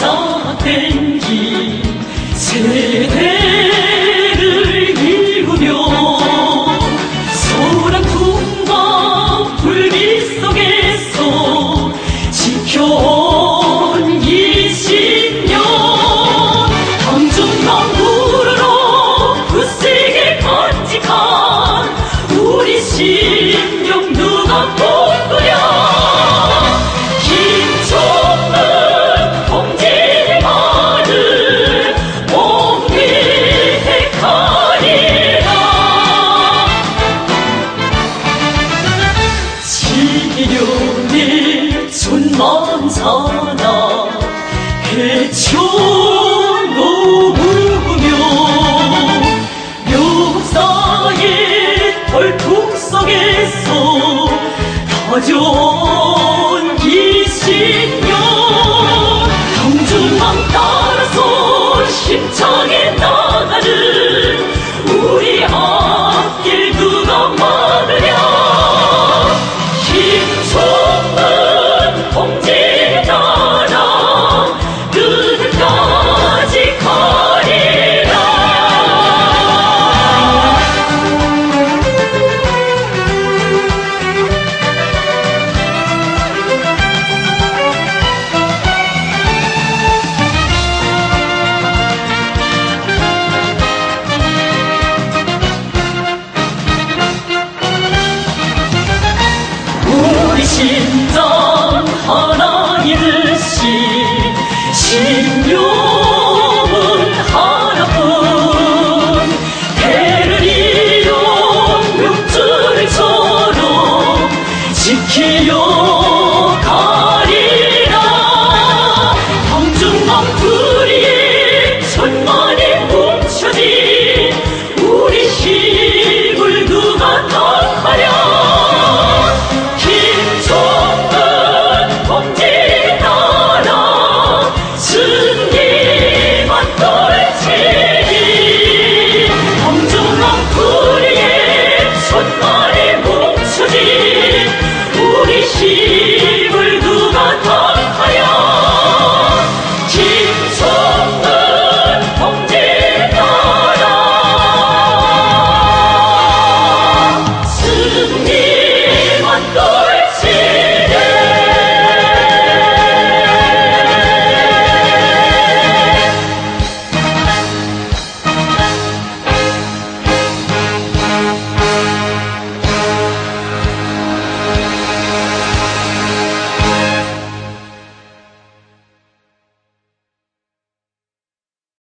어디서든지 세대를 이루며 소란 품과 불빛 속에서 지켜온 20년 당중만 구르로 굳세게 번직한 우리 시 준만사나 해쳐놓으며 묘사의 벌풍 속에서 가져 지켜요